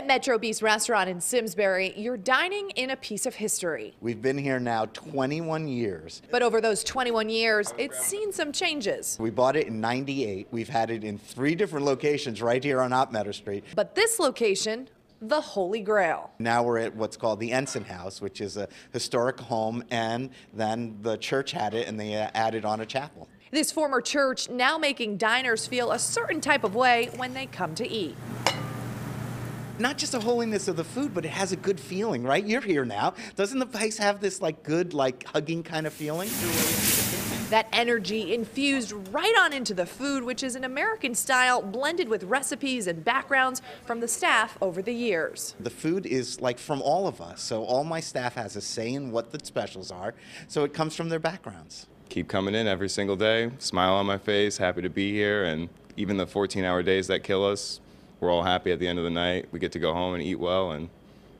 At Metro Bis Restaurant in Simsbury, you're dining in a piece of history. We've been here now 21 years. But over those 21 years, it's seen some changes. We bought it in 98. We've had it in three different locations right here on Meadow Street. But this location, the Holy Grail. Now we're at what's called the Ensign House, which is a historic home, and then the church had it and they uh, added on a chapel. This former church now making diners feel a certain type of way when they come to eat. Not just the holiness of the food, but it has a good feeling, right? You're here now. Doesn't the place have this like good, like hugging kind of feeling? That energy infused right on into the food, which is an American style blended with recipes and backgrounds from the staff over the years. The food is like from all of us. So all my staff has a say in what the specials are. So it comes from their backgrounds. Keep coming in every single day, smile on my face, happy to be here, and even the 14 hour days that kill us, we're all happy at the end of the night. We get to go home and eat well, and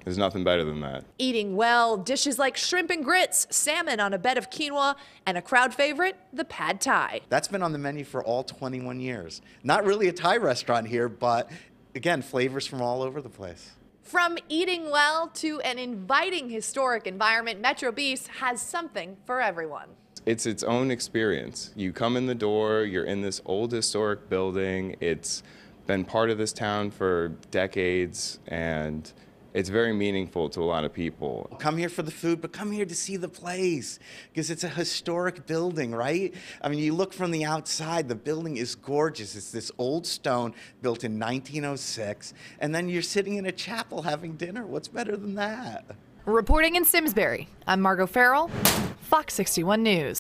there's nothing better than that. Eating well, dishes like shrimp and grits, salmon on a bed of quinoa, and a crowd favorite, the pad thai. That's been on the menu for all 21 years. Not really a Thai restaurant here, but again, flavors from all over the place. From eating well to an inviting historic environment, Metro Bis has something for everyone. It's its own experience. You come in the door, you're in this old historic building. It's been part of this town for decades and it's very meaningful to a lot of people. Come here for the food, but come here to see the place because it's a historic building, right? I mean, you look from the outside, the building is gorgeous. It's this old stone built in 1906, and then you're sitting in a chapel having dinner. What's better than that? Reporting in Simsbury, I'm Margot Farrell, Fox 61 News.